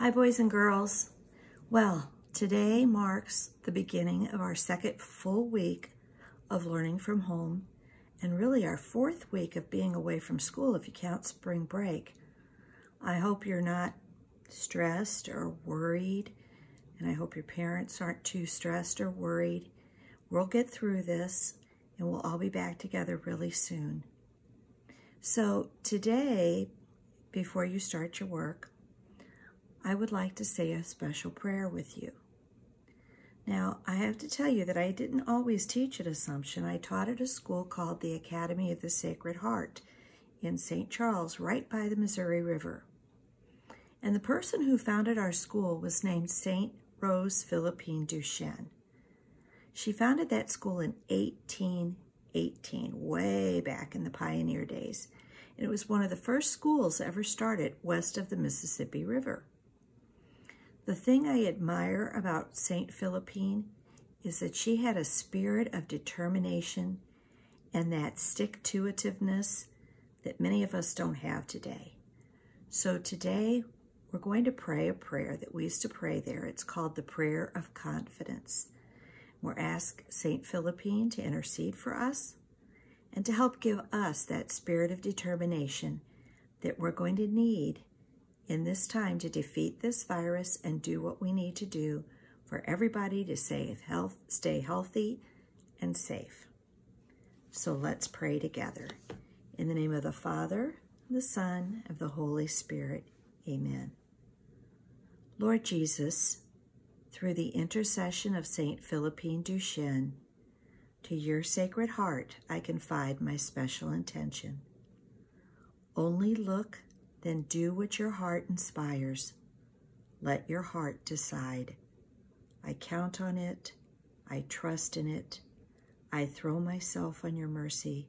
Hi, boys and girls. Well, today marks the beginning of our second full week of learning from home and really our fourth week of being away from school if you count spring break. I hope you're not stressed or worried, and I hope your parents aren't too stressed or worried. We'll get through this, and we'll all be back together really soon. So today, before you start your work, I would like to say a special prayer with you. Now, I have to tell you that I didn't always teach at Assumption. I taught at a school called the Academy of the Sacred Heart in St. Charles, right by the Missouri River. And the person who founded our school was named St. Rose Philippine Duchesne. She founded that school in 1818, way back in the pioneer days. And it was one of the first schools ever started west of the Mississippi River. The thing I admire about St. Philippine is that she had a spirit of determination and that stick-to-itiveness that many of us don't have today. So today, we're going to pray a prayer that we used to pray there. It's called the Prayer of Confidence. We're ask St. Philippine to intercede for us and to help give us that spirit of determination that we're going to need in this time to defeat this virus and do what we need to do for everybody to save health, stay healthy and safe. So let's pray together. In the name of the Father, the Son, of the Holy Spirit. Amen. Lord Jesus, through the intercession of St. Philippine Duchesne, to your sacred heart I confide my special intention. Only look then do what your heart inspires. Let your heart decide. I count on it. I trust in it. I throw myself on your mercy.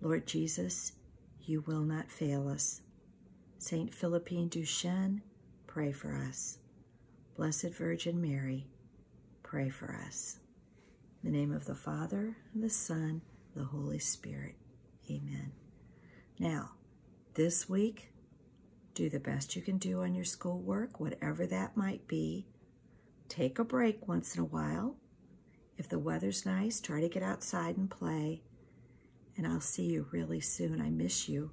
Lord Jesus, you will not fail us. St. Philippine Duchesne, pray for us. Blessed Virgin Mary, pray for us. In the name of the Father, and the Son, the Holy Spirit. Amen. Now, this week, do the best you can do on your schoolwork, whatever that might be. Take a break once in a while. If the weather's nice, try to get outside and play. And I'll see you really soon. I miss you.